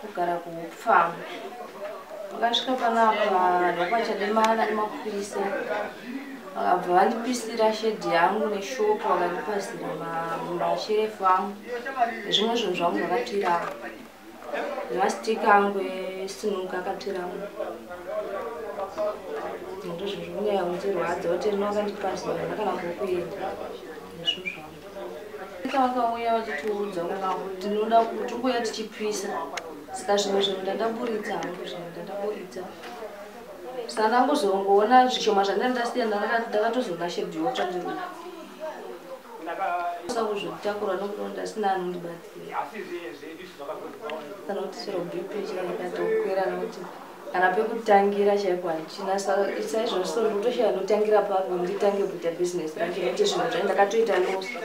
kugara kufamu vakasvika panapa vakwachademana nemakwise vakabva vandipisira shedhi yangu neshopu vakandipasira masherefu angu. Nezvimwe zvinhu zvangu zvakatwiramo nemastika angu esinuka akatwiramo ndo zvinhu zvikunyanya kundirwadza kuti rinokandipasira ndakana kukuenda nezvinhu zvangu vakauya vachitiudza tinoda kuti nguya tichipisa saka zvimwe zvinhu ndandaburitsa hangu zvinhu ndandaburitsa saka ndangozongoona zvishoma zvandanga ndasiya ndakatozoona shedhi yotsvandirwa sakuzvitakura nokuti ndasina anondibatsira kana kuti chero bp chakatokwera nokuti kana pekutangira chaipo handichina saizvozvo so ndikutoshaya notangira papo nditange kuita bhizinesi racho nokuti zvinhu zvai ndakatoita losa